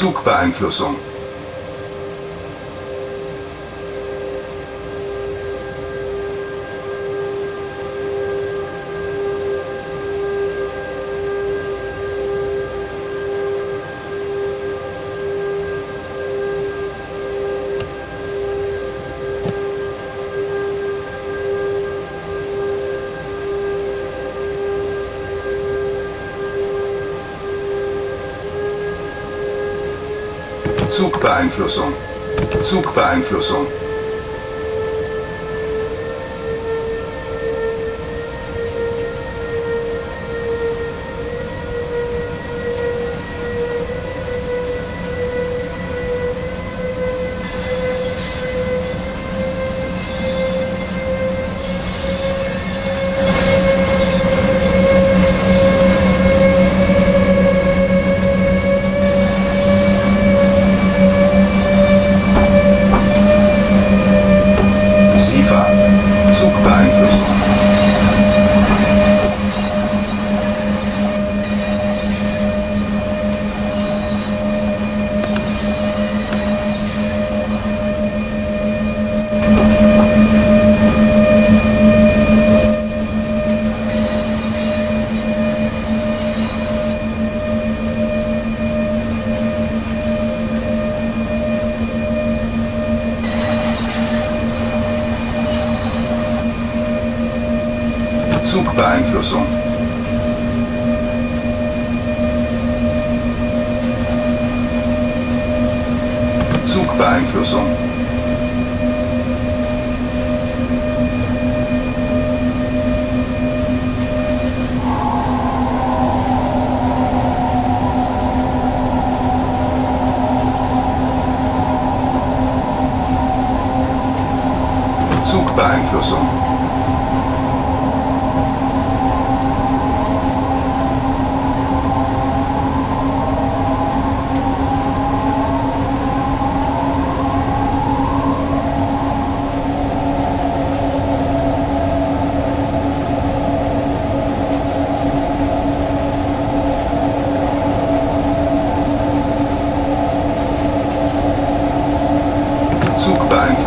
Zugbeeinflussung. Zugbeeinflussung. Zugbeeinflussung.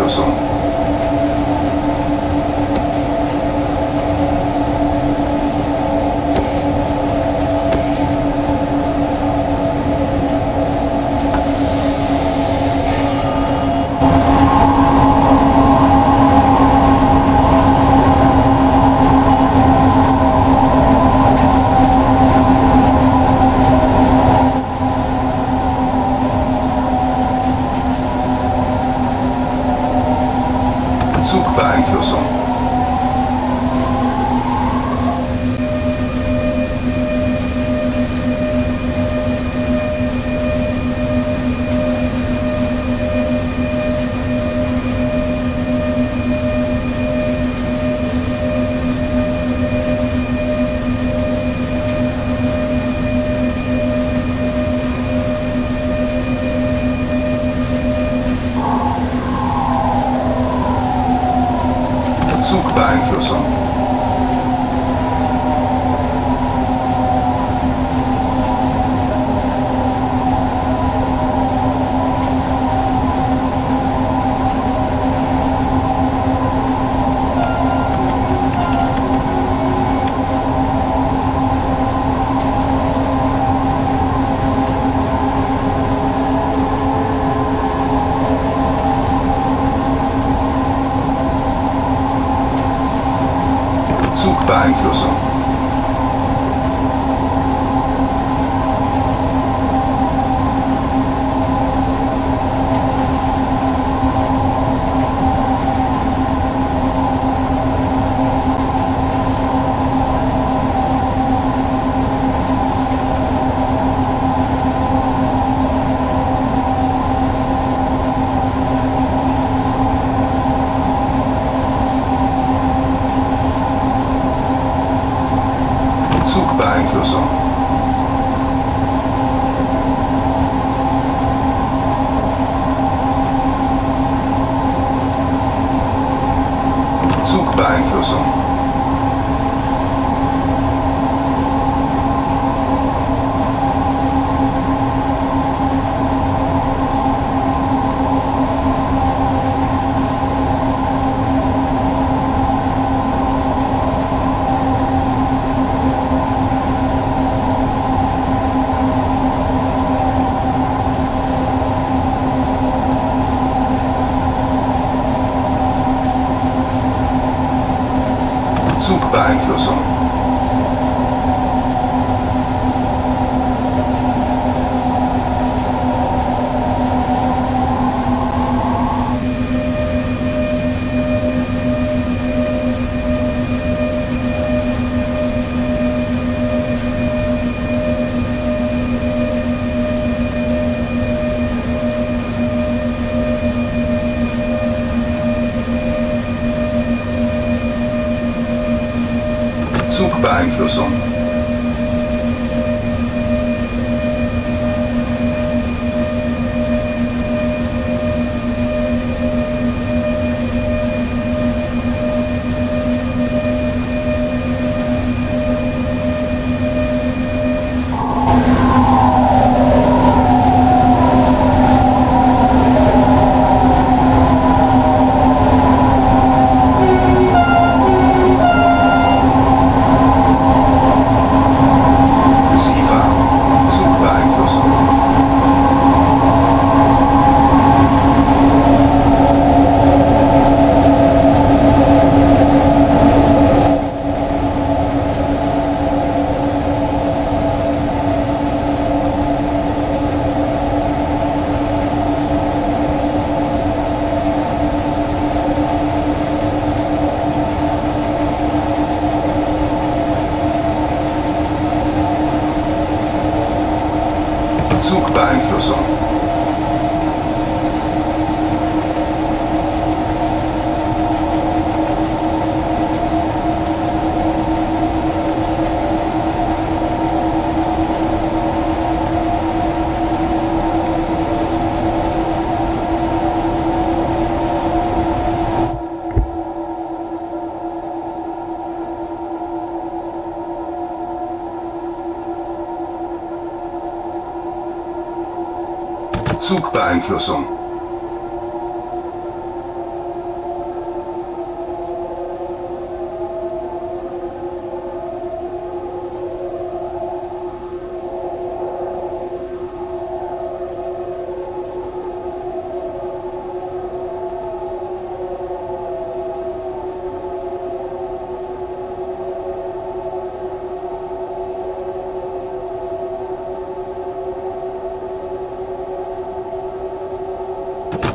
不是 Beeinflussung. Zugbeeinflussung.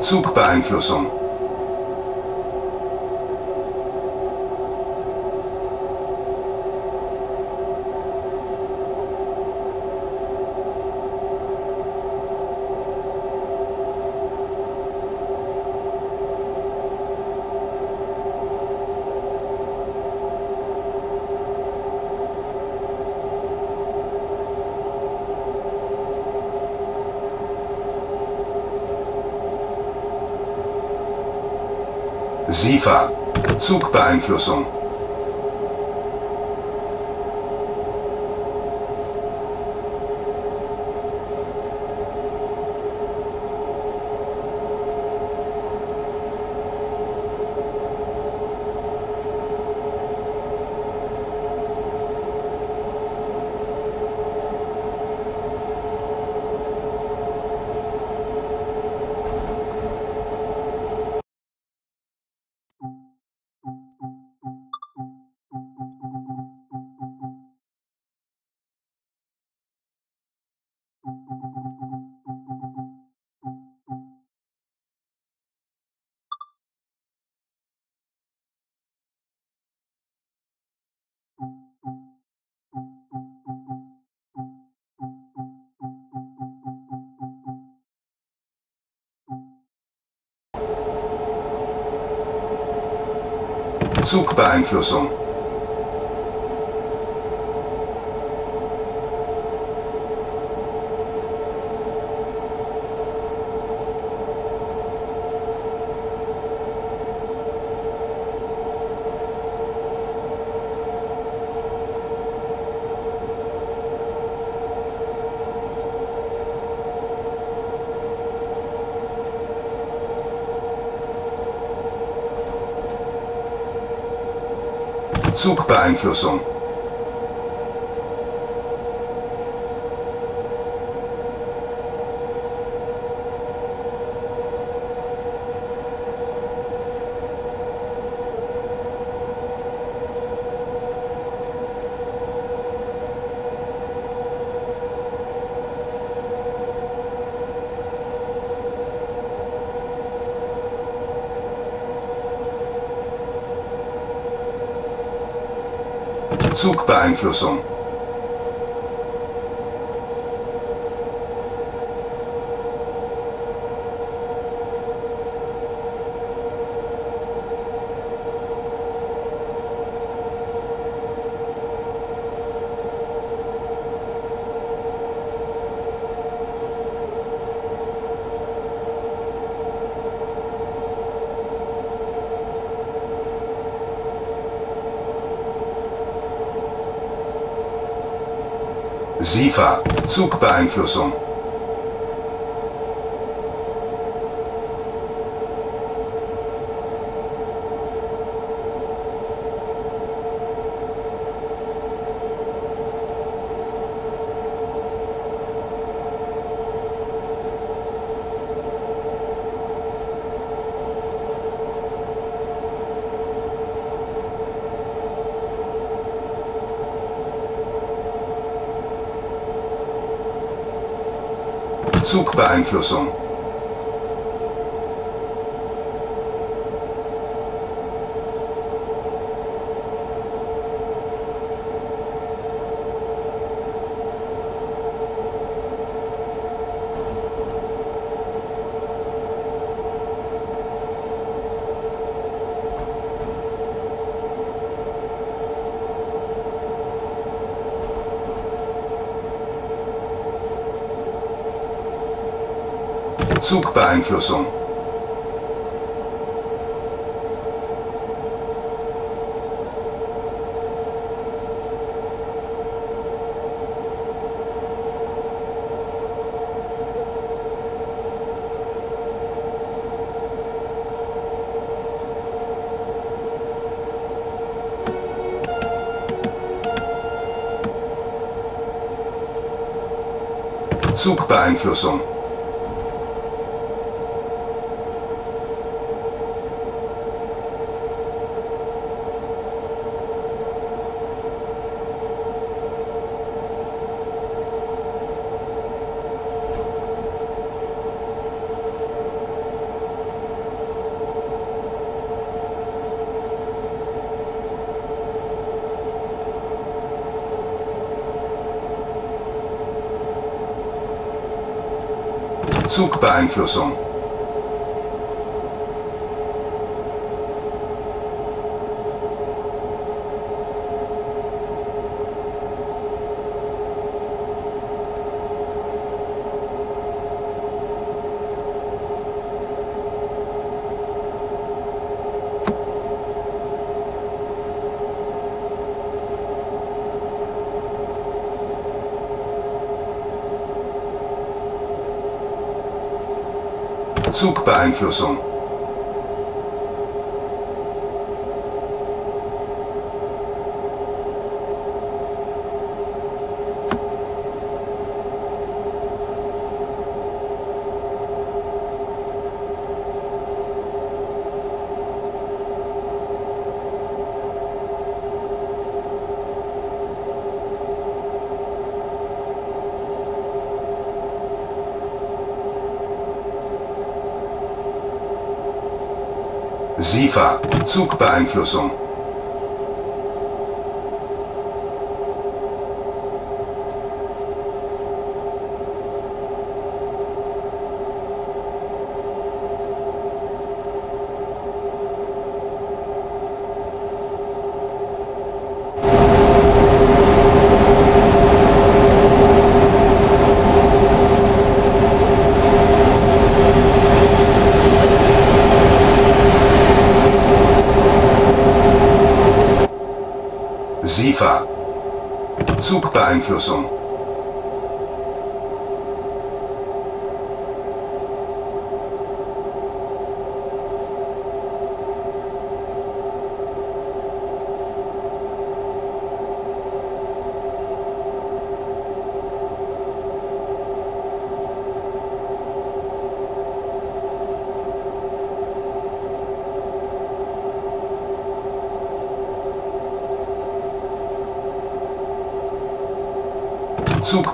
Zugbeeinflussung. SIFA. Zugbeeinflussung. Zugbeeinflussung. Zugbeeinflussung. Zugbeeinflussung. SIFA, Zugbeeinflussung. Zugbeeinflussung. Zugbeeinflussung. Zugbeeinflussung. Zugbeeinflussung. Zugbeeinflussung. SIFA, Zugbeeinflussung. SIFA, Zugbeeinflussung.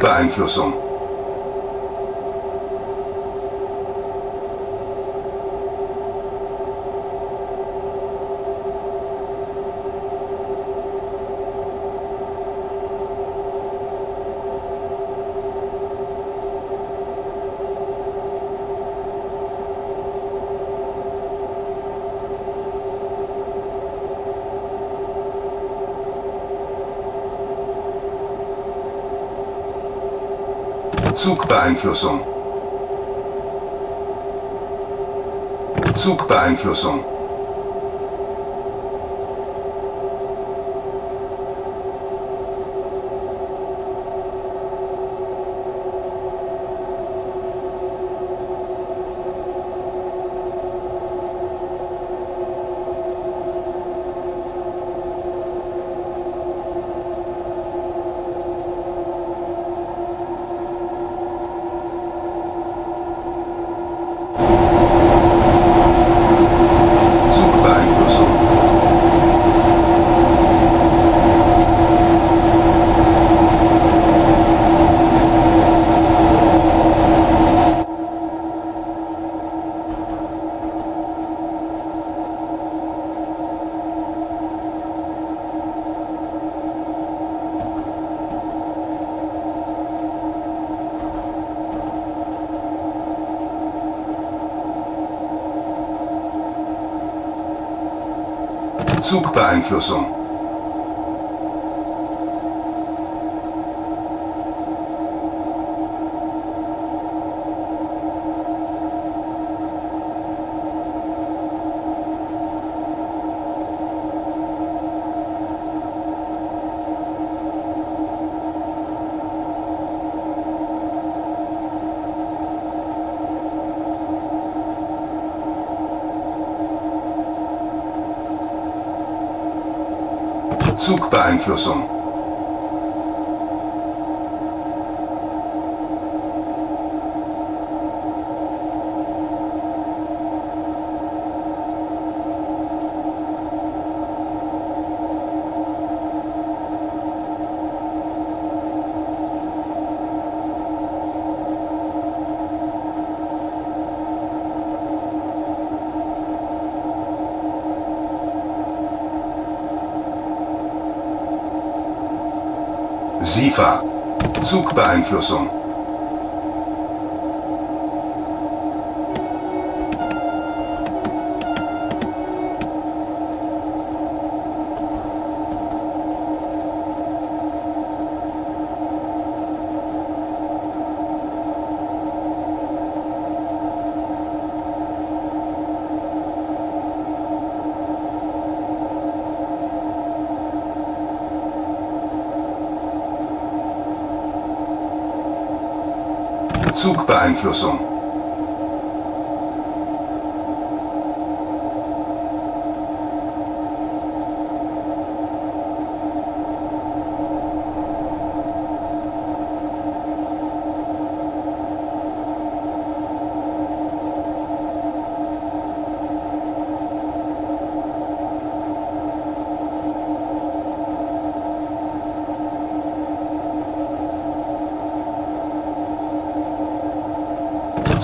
Zugbeeinflussung. Zugbeeinflussung. Zugbeeinflussung. Zugbeeinflussung. SIFA. Zugbeeinflussung. Zugbeeinflussung.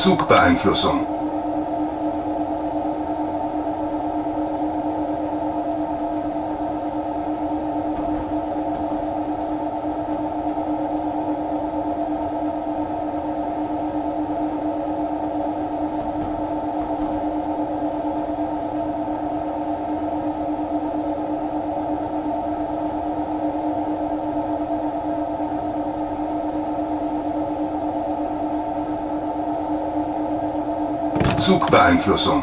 Zugbeeinflussung. Zugbeeinflussung.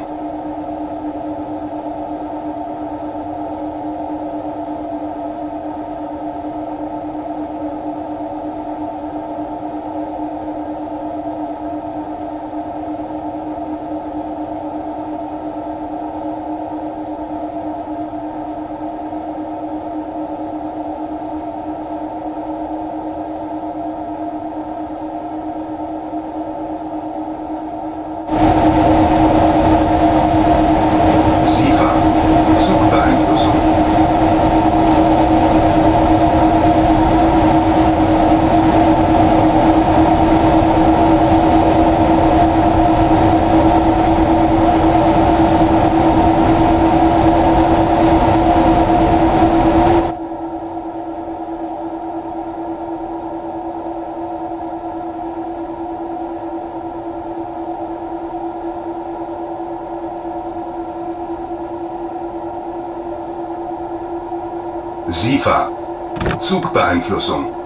SIFA. Zugbeeinflussung. SIFA. Zugbeeinflussung.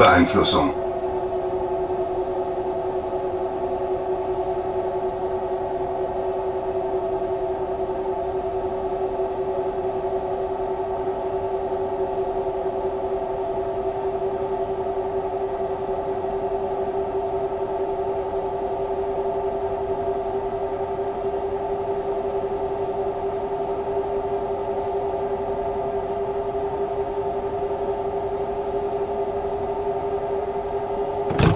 Zugbeeinflussung.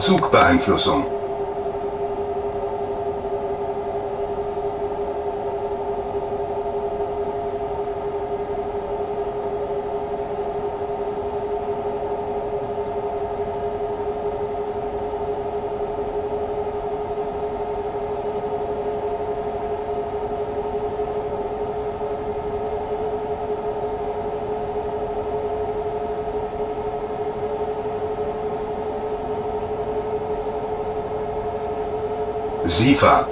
Zugbeeinflussung. SIFA.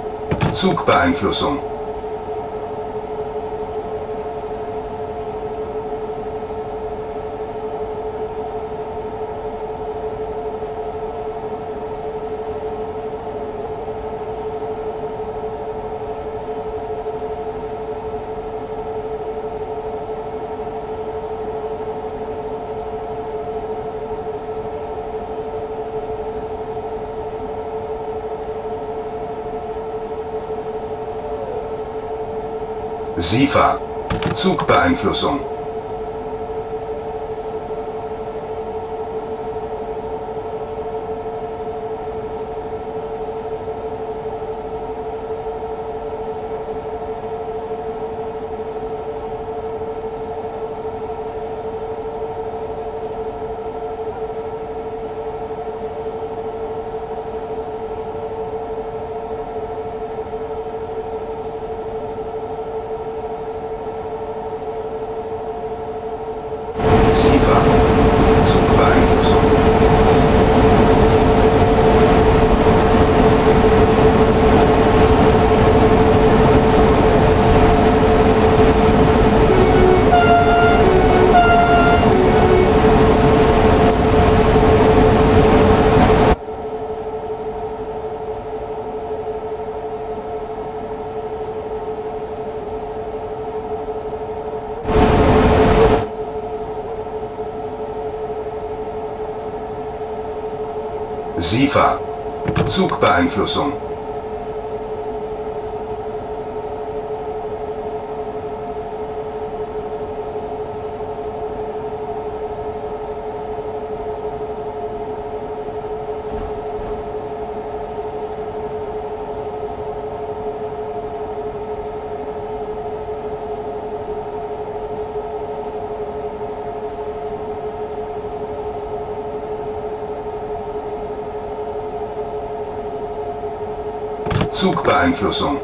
Zugbeeinflussung. SIFA. Zugbeeinflussung. SIFA. Zugbeeinflussung. SIFA. Zugbeeinflussung. Zugbeeinflussung.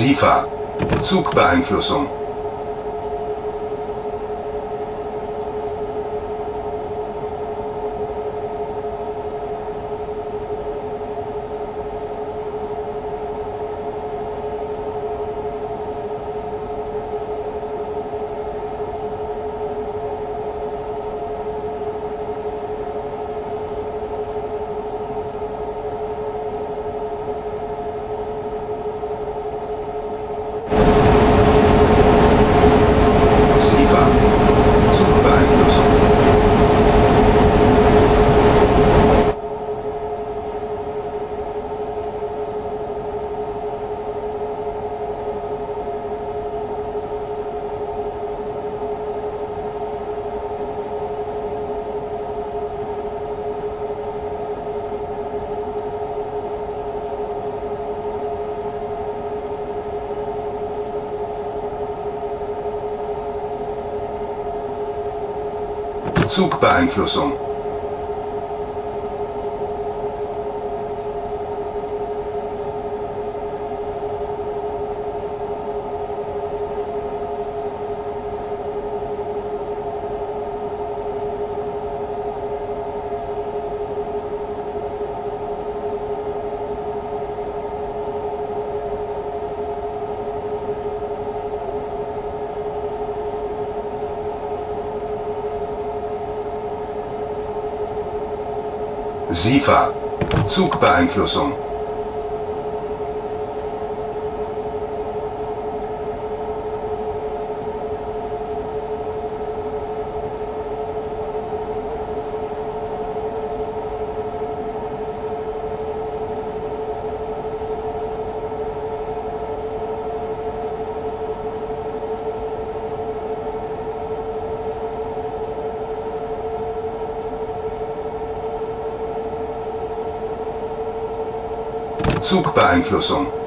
SIFA. Zugbeeinflussung. SIFA. Zugbeeinflussung. Zugbeeinflussung. SIFA. Zugbeeinflussung. Zugbeeinflussung.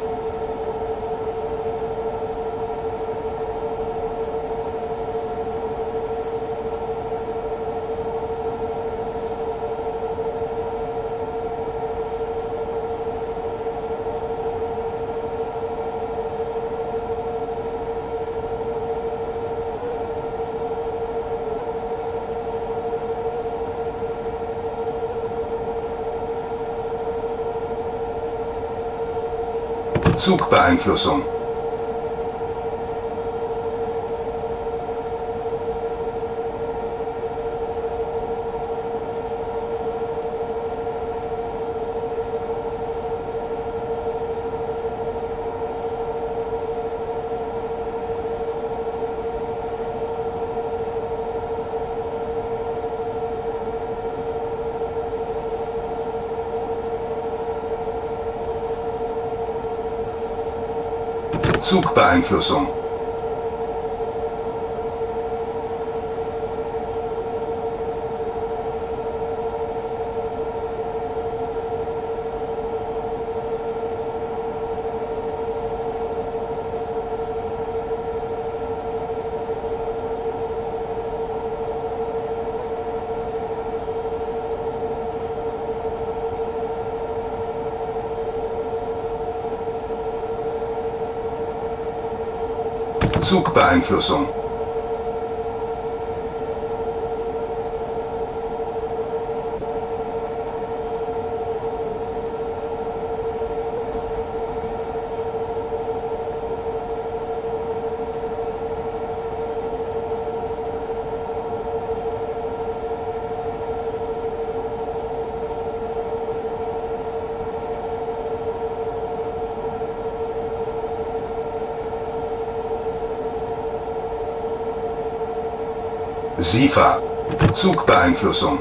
Zugbeeinflussung. Zugbeeinflussung. Zugbeeinflussung. SIFA. Zugbeeinflussung.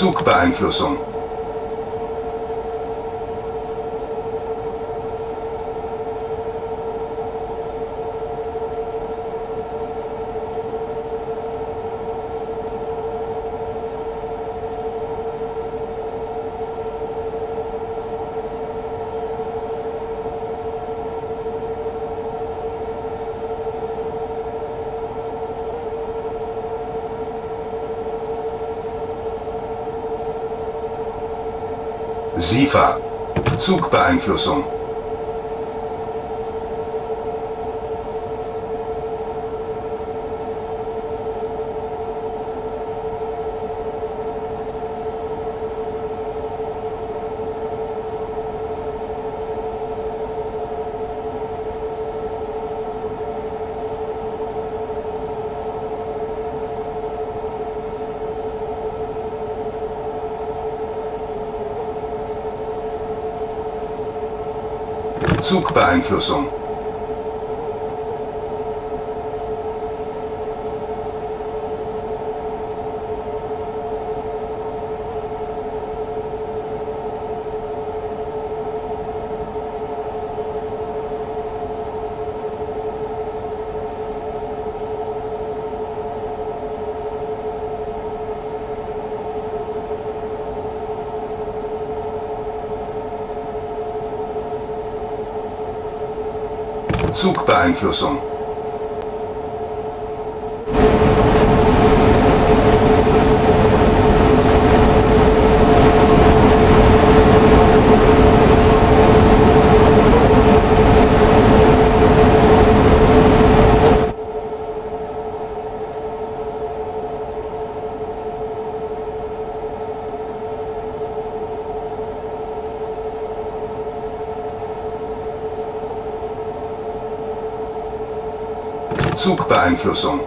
Zugbeeinflussung. SIFA. Zugbeeinflussung. Zugbeeinflussung. Zugbeeinflussung. Zugbeeinflussung.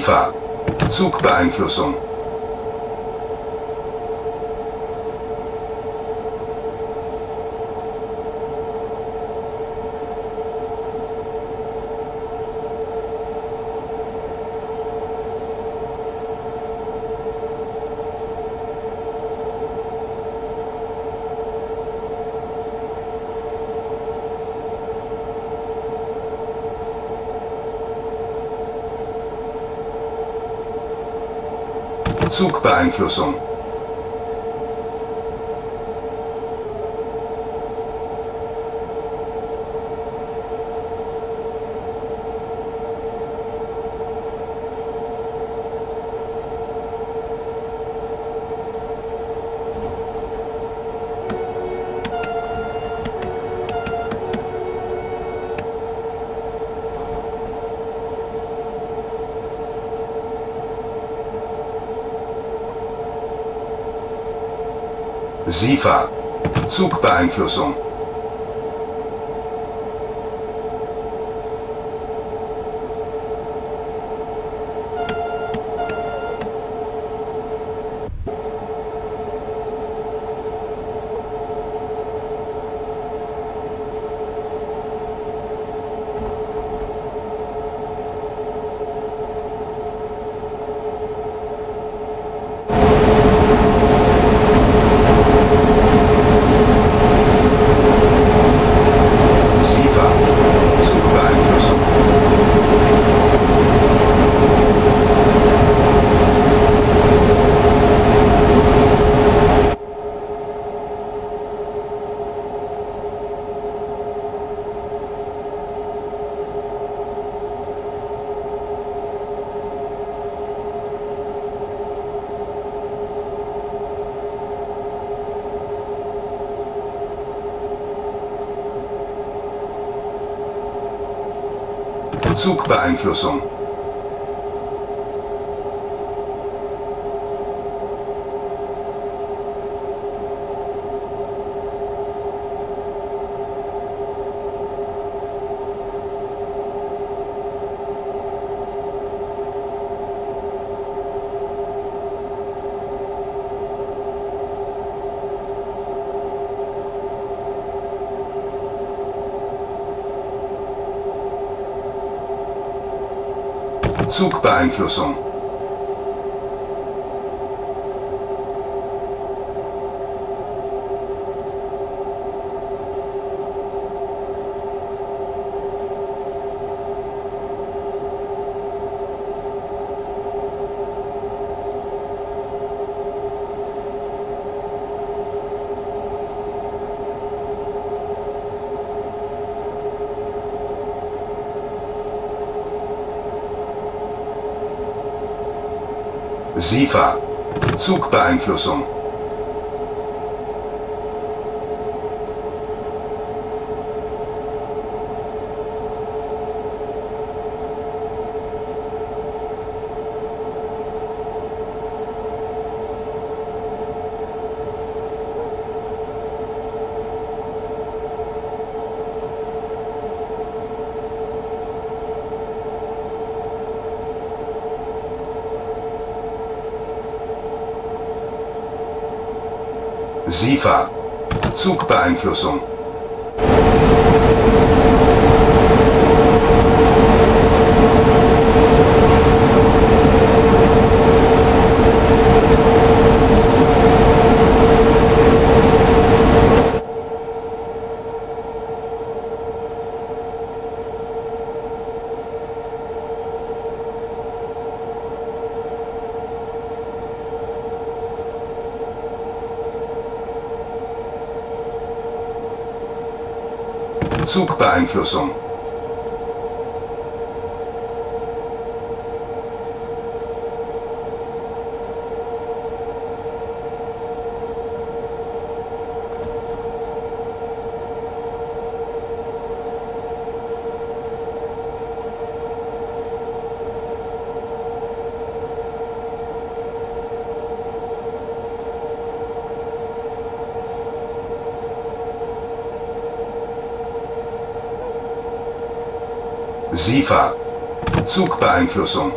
SIFA. Zugbeeinflussung. Zugbeeinflussung. SIFA. Zugbeeinflussung. SIFA. Zugbeeinflussung. Zugbeeinflussung. Zugbeeinflussung. SIFA. Zugbeeinflussung. SIFA. Zugbeeinflussung. SIFA. Zugbeeinflussung.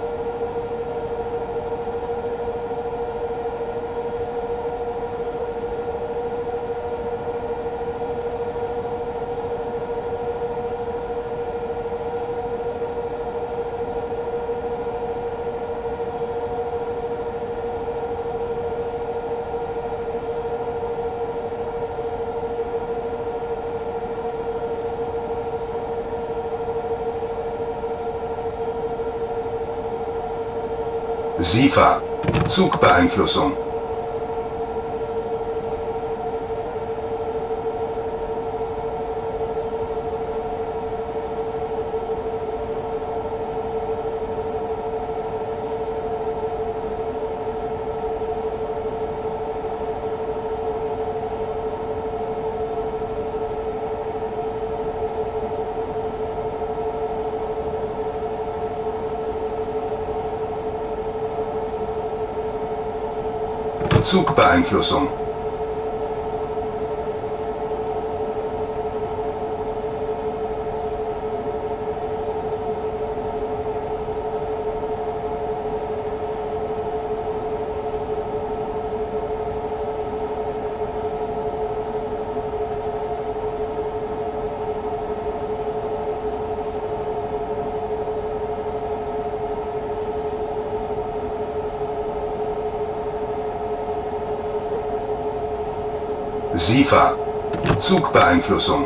SIFA. Zugbeeinflussung. Zugbeeinflussung. SIFA. Zugbeeinflussung.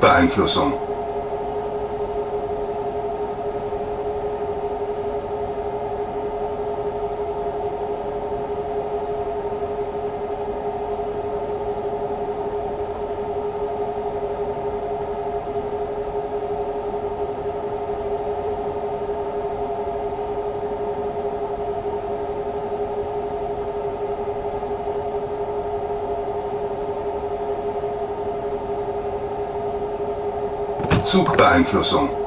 Zugbeeinflussung. Zugbeeinflussung.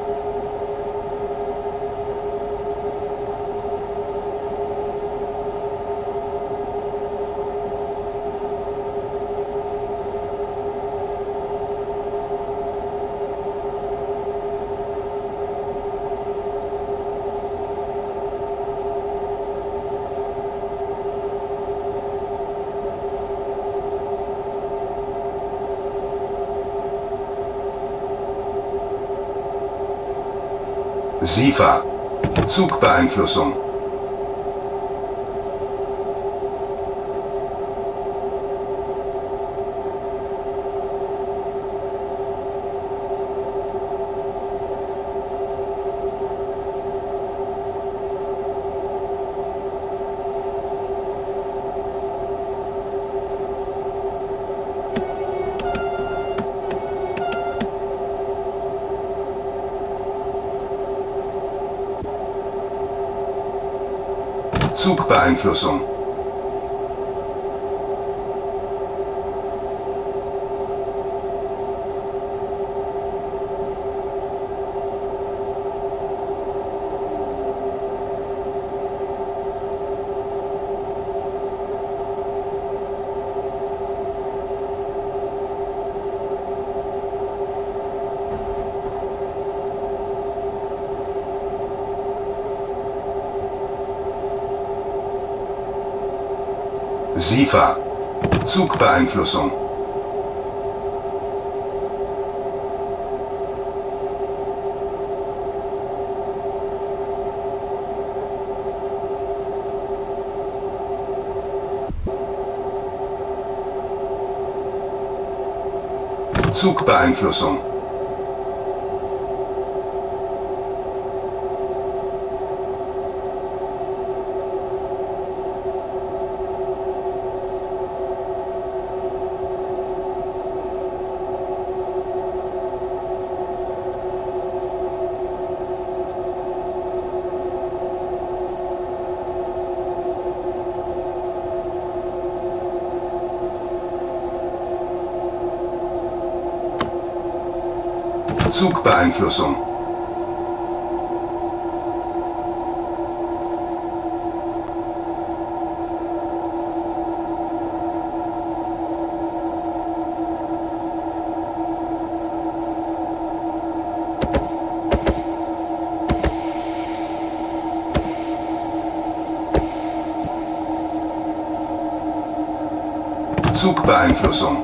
SIFA. Zugbeeinflussung. Zugbeeinflussung. SIFA. Zugbeeinflussung. Zugbeeinflussung. Beeinflussung. Zugbeeinflussung.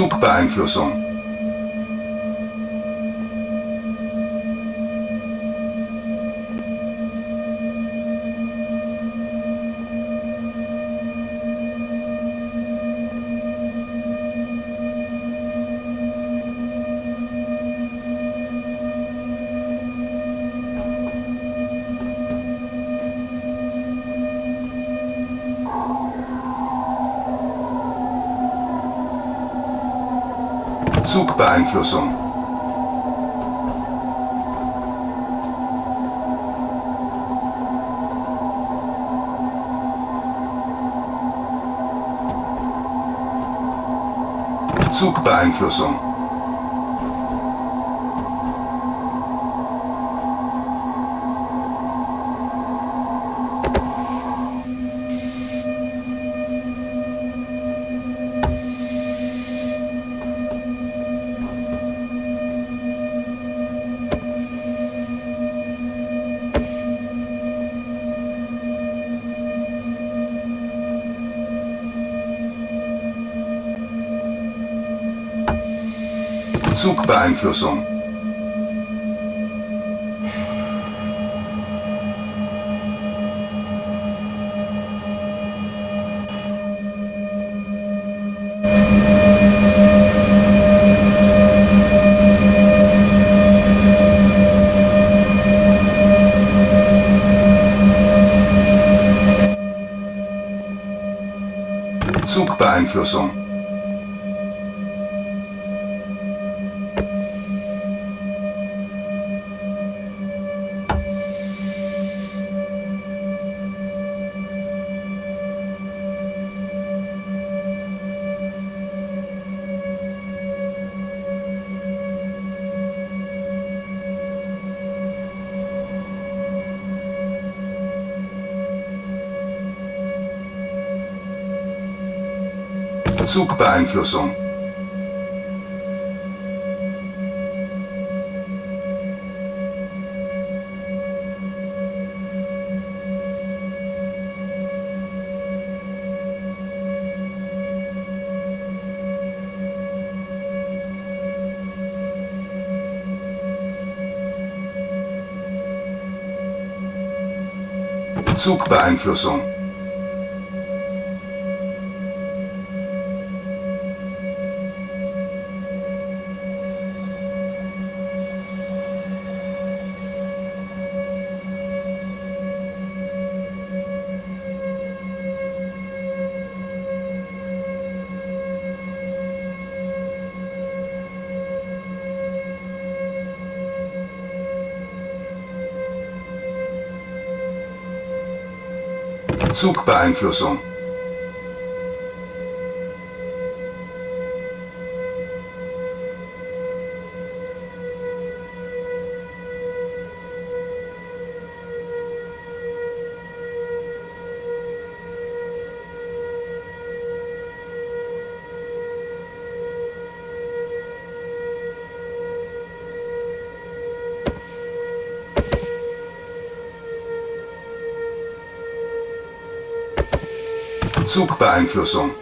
Zugbeeinflussung. Beeinflussung. Zugbeeinflussung Beeinflussung. Zugbeeinflussung. Beeinflussung. Zugbeeinflussung. Zugbeeinflussung. Zugbeeinflussung